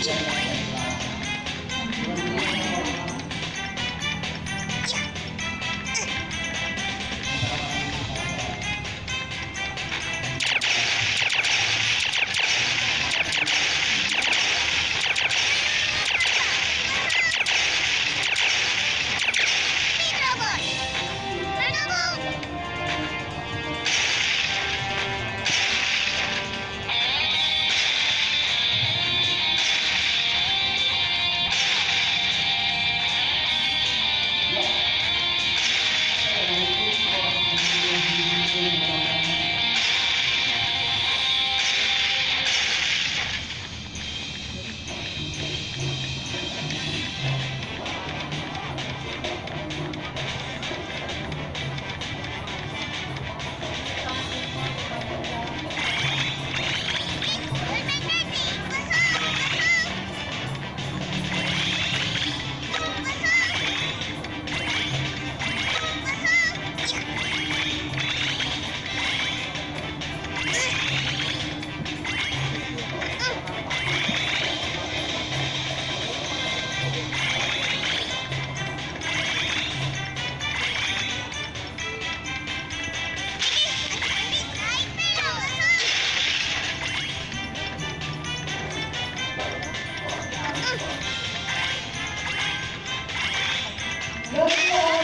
真男人。Vamos lá.